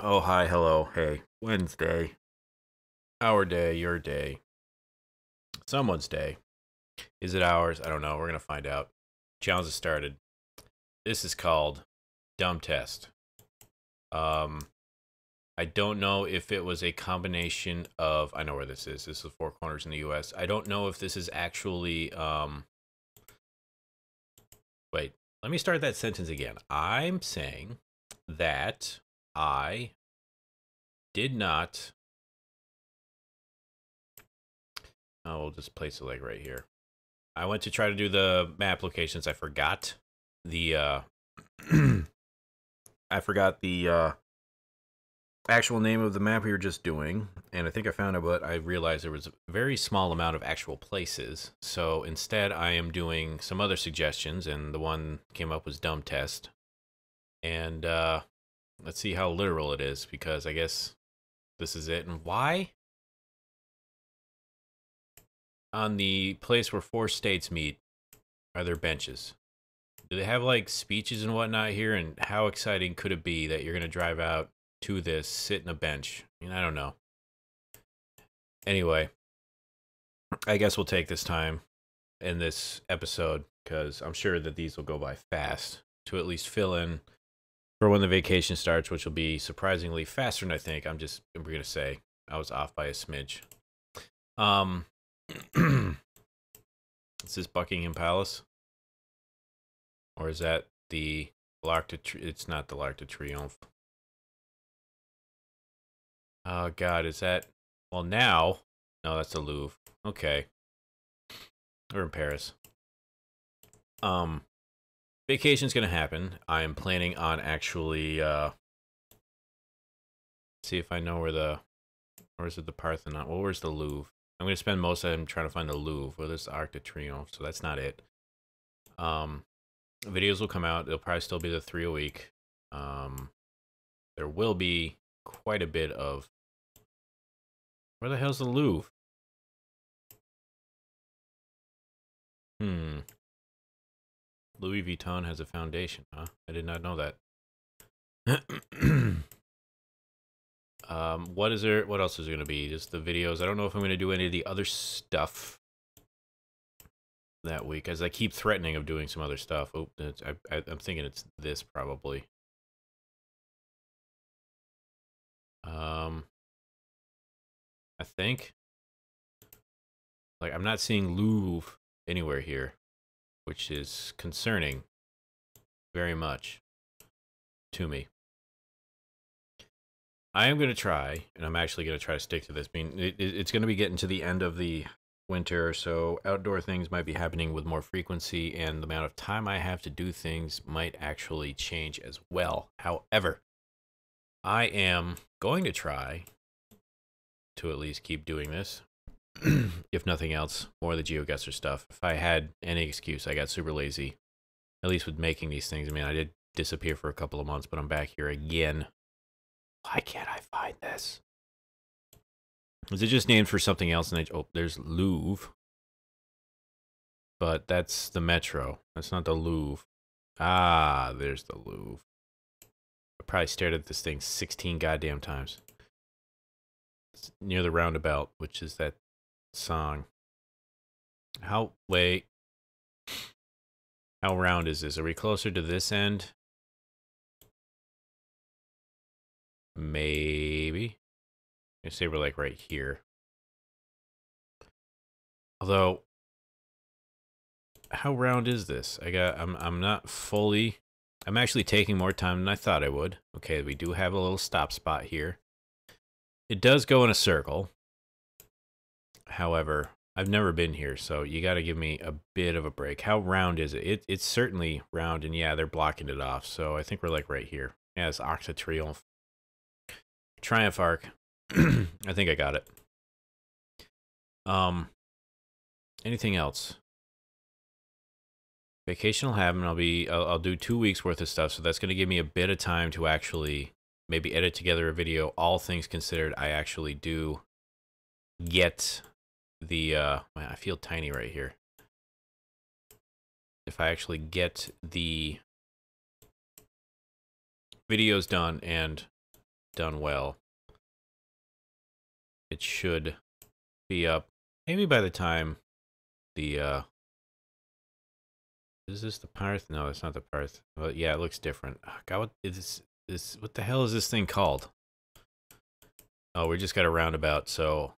Oh, hi, hello, hey. Wednesday. Our day, your day. Someone's day. Is it ours? I don't know. We're going to find out. Challenge has started. This is called Dumb Test. Um, I don't know if it was a combination of. I know where this is. This is Four Corners in the U.S. I don't know if this is actually. Um, wait, let me start that sentence again. I'm saying that I did not. Oh, we'll just place it leg right here. I went to try to do the map locations. I forgot the. uh I forgot the uh actual name of the map we were just doing, and I think I found it, but I realized there was a very small amount of actual places. So instead, I am doing some other suggestions, and the one came up was dumb test. And uh, let's see how literal it is, because I guess this is it. And why? On the place where four states meet, are there benches? Do they have like speeches and whatnot here? And how exciting could it be that you're going to drive out to this, sit in a bench? I mean, I don't know. Anyway, I guess we'll take this time in this episode because I'm sure that these will go by fast to at least fill in for when the vacation starts, which will be surprisingly faster than I think. I'm just I'm gonna say I was off by a smidge. Um, is this Buckingham Palace, or is that the L'Arc de? It's not the L'Arc de Triomphe. Oh God, is that? Well, now, no, that's the Louvre. Okay, we're in Paris. Um, vacation's gonna happen. I am planning on actually uh see if I know where the where's it the Parthenon? Well, where's the Louvre? I'm gonna spend most of them trying to find the Louvre. Well, there's the Arc de Triomphe, so that's not it. Um, videos will come out. They'll probably still be the three a week. Um, there will be quite a bit of where the hell's the Louvre? Hmm. Louis Vuitton has a foundation, huh? I did not know that. um, what is there? What else is going to be? Just the videos. I don't know if I'm going to do any of the other stuff that week, as I keep threatening of doing some other stuff. Oh, I, I, I'm thinking it's this probably. Um, I think. Like, I'm not seeing Louvre anywhere here which is concerning very much to me. I am going to try, and I'm actually going to try to stick to this. I mean, it, it's going to be getting to the end of the winter, so outdoor things might be happening with more frequency, and the amount of time I have to do things might actually change as well. However, I am going to try to at least keep doing this if nothing else, more of the GeoGuessr stuff. If I had any excuse, I got super lazy. At least with making these things. I mean, I did disappear for a couple of months, but I'm back here again. Why can't I find this? Is it just named for something else? And I, oh, there's Louvre. But that's the Metro. That's not the Louvre. Ah, there's the Louvre. I probably stared at this thing 16 goddamn times. It's near the roundabout, which is that song. How wait. How round is this? Are we closer to this end? Maybe. I say we're like right here. Although how round is this? I got I'm I'm not fully I'm actually taking more time than I thought I would. Okay, we do have a little stop spot here. It does go in a circle. However, I've never been here, so you got to give me a bit of a break. How round is it? it? It's certainly round, and yeah, they're blocking it off. So I think we're like right here. Yeah, it's de Triomphe. Triumph Arc. I think I got it. Um, anything else? Vacation will happen. I'll be. I'll, I'll do two weeks worth of stuff, so that's going to give me a bit of time to actually maybe edit together a video. All things considered, I actually do get the uh man, I feel tiny right here. If I actually get the videos done and done well, it should be up maybe by the time the uh is this the Parth? No, it's not the Parth. Well, yeah, it looks different. Oh, God, what is this? This what the hell is this thing called? Oh, we just got a roundabout. So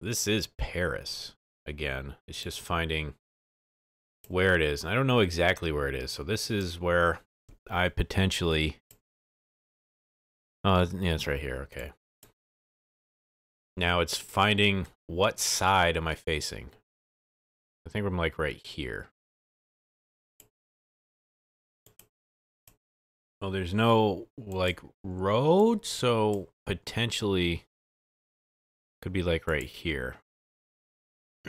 this is Paris again. It's just finding where it is. And I don't know exactly where it is. So this is where I potentially. Oh, yeah, it's right here. Okay. Now it's finding what side am I facing. I think I'm like right here. Well, there's no like road, so potentially could be like right here.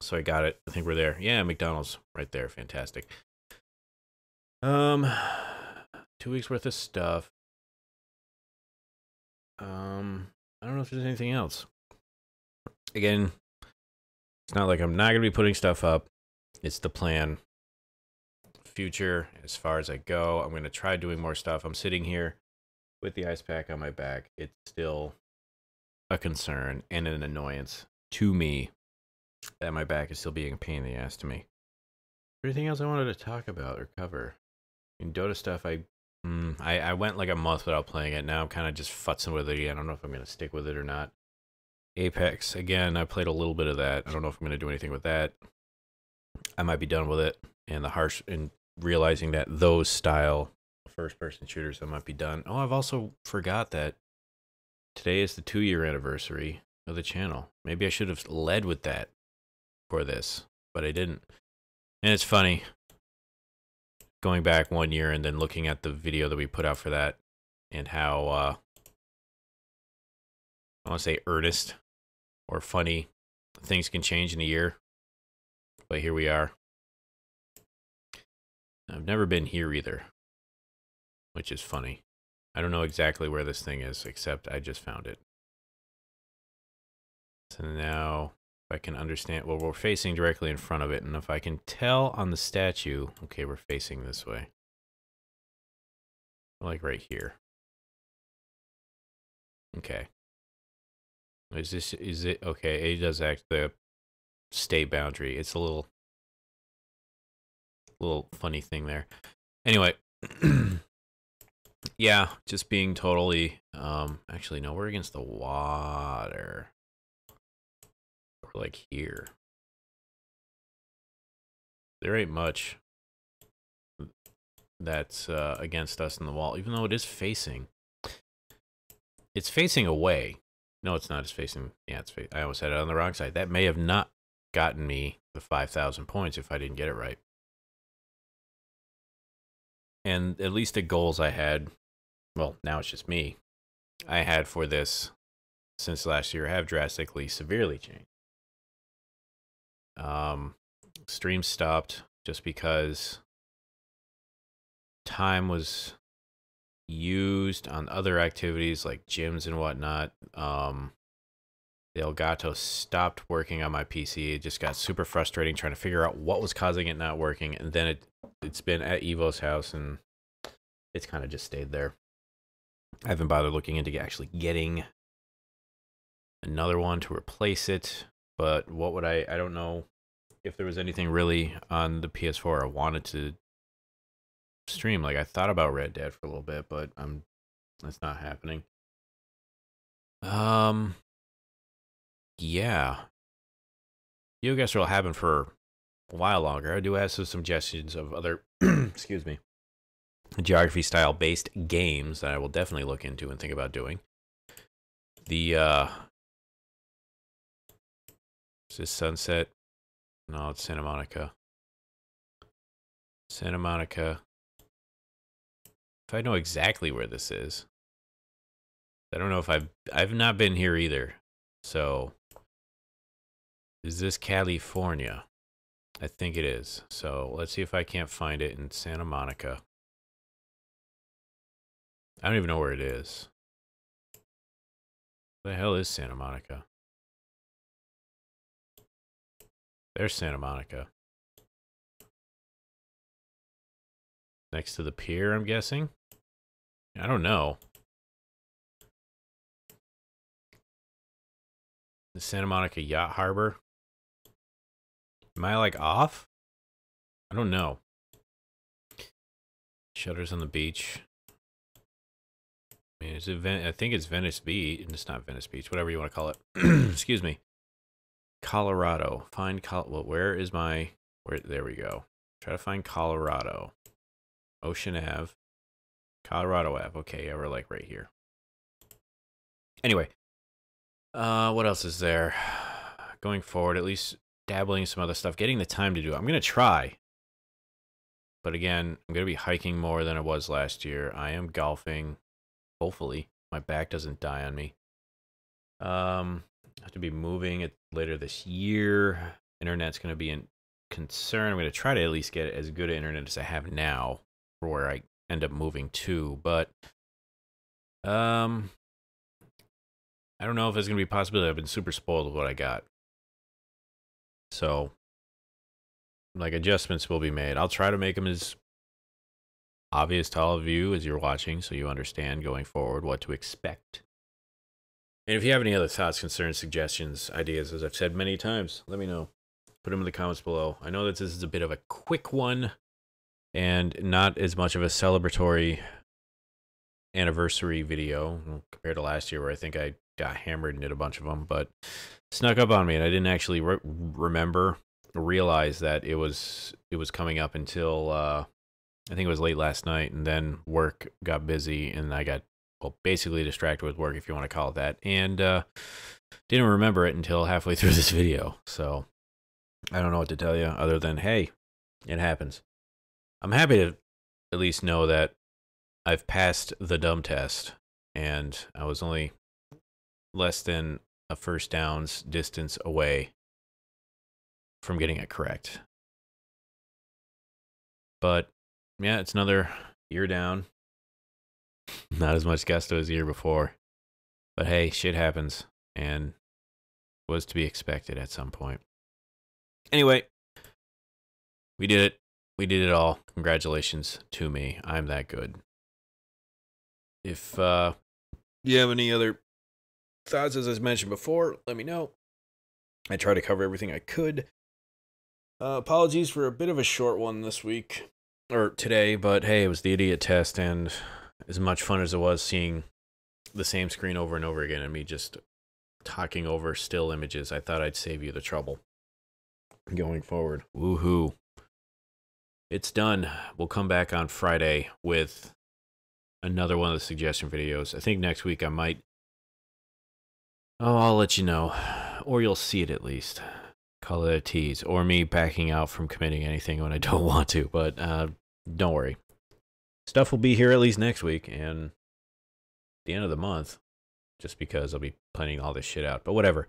so I got it. I think we're there. Yeah, McDonald's right there. Fantastic. Um, two weeks worth of stuff. Um, I don't know if there's anything else. Again, it's not like I'm not gonna be putting stuff up. It's the plan future as far as I go. I'm going to try doing more stuff. I'm sitting here with the ice pack on my back. It's still a concern and an annoyance to me that my back is still being a pain in the ass to me. Anything else I wanted to talk about or cover? In Dota stuff, I mm, I, I went like a month without playing it. Now I'm kind of just futzing with it. I don't know if I'm going to stick with it or not. Apex, again, I played a little bit of that. I don't know if I'm going to do anything with that. I might be done with it. And the harsh and realizing that those style first person shooters I might be done. Oh, I've also forgot that today is the two year anniversary of the channel. Maybe I should have led with that for this, but I didn't. And it's funny going back one year and then looking at the video that we put out for that and how uh I want to say earnest or funny things can change in a year. But here we are. I've never been here either, which is funny. I don't know exactly where this thing is, except I just found it. So now I can understand, well, we're facing directly in front of it, and if I can tell on the statue, okay, we're facing this way. Like right here. Okay. Is this, is it, okay, it does act the state boundary. It's a little little funny thing there. Anyway, yeah, just being totally. Um, actually, no, we're against the water. We're like here. There ain't much that's uh, against us in the wall, even though it is facing. It's facing away. No, it's not. It's facing. Yeah, it's. Fa- I almost had it on the wrong side. That may have not gotten me the five thousand points if I didn't get it right and at least the goals I had, well, now it's just me, I had for this since last year have drastically, severely changed. Um, stream stopped just because time was used on other activities like gyms and whatnot. Um, the Elgato stopped working on my PC. It just got super frustrating trying to figure out what was causing it not working. And then it it's been at Evo's house and it's kind of just stayed there. I haven't bothered looking into actually getting another one to replace it. But what would I? I don't know if there was anything really on the PS4 I wanted to stream. Like I thought about Red Dead for a little bit, but I'm that's not happening. Um, yeah. You guess will happen for a while longer. I do have some suggestions of other, excuse me, geography style based games that I will definitely look into and think about doing. The, uh, is this Sunset? No, it's Santa Monica. Santa Monica. If I know exactly where this is. I don't know if I've I've not been here either. So is this California? I think it is. So let's see if I can't find it in Santa Monica. I don't even know where it is. Where the hell is Santa Monica? There's Santa Monica. Next to the pier, I'm guessing? I don't know. The Santa Monica Yacht Harbor? Am I like off? I don't know. Shutters on the beach. I mean, is it Ven- I think it's Venice Beach. It's not Venice Beach, whatever you want to call it. Excuse me. Colorado. Find Col. Well, where is my? Where? There we go. Try to find Colorado. Ocean Ave. Colorado Ave. Okay, yeah, we're like right here. Anyway, uh, what else is there? Going forward, at least dabbling in some other stuff, getting the time to do it. I'm gonna try. But again, I'm gonna be hiking more than I was last year. I am golfing. Hopefully, my back doesn't die on me. Um, I have to be moving it later this year. Internet's gonna be a concern. I'm gonna try to at least get as good internet as I have now for where I end up moving to. But um, I don't know if it's gonna be a possibility. I've been super spoiled with what I got. So, like adjustments will be made. I'll try to make them as obvious to all of you as you're watching, so you understand going forward what to expect. And if you have any other thoughts, concerns, suggestions, ideas, as I've said many times, let me know. Put them in the comments below. I know that this is a bit of a quick one and not as much of a celebratory anniversary video compared to last year where I think I got hammered and did a bunch of them, but snuck up on me and I didn't actually re- remember realize that it was it was coming up until uh I think it was late last night and then work got busy and I got well basically distracted with work if you want to call it that and uh didn't remember it until halfway through this video. So I don't know what to tell you other than hey, it happens. I'm happy to at least know that I've passed the dumb test and I was only less than a first downs distance away from getting it correct. But yeah, it's another year down. Not as much gusto as the year before. But hey, shit happens and was to be expected at some point. Anyway, we did it. We did it all. Congratulations to me. I'm that good. If uh you have any other thoughts, as I mentioned before, let me know. I try to cover everything I could. Uh, apologies for a bit of a short one this week or today, but hey, it was the idiot test, and as much fun as it was seeing the same screen over and over again and me just talking over still images, I thought I'd save you the trouble going forward. Woohoo. It's done. We'll come back on Friday with another one of the suggestion videos. I think next week I might Oh, I'll let you know. Or you'll see it at least. Call it a tease. Or me backing out from committing anything when I don't want to. But uh, don't worry. Stuff will be here at least next week and the end of the month. Just because I'll be planning all this shit out. But whatever.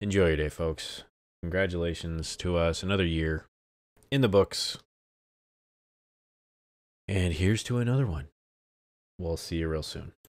Enjoy your day, folks. Congratulations to us. Another year in the books. And here's to another one. We'll see you real soon.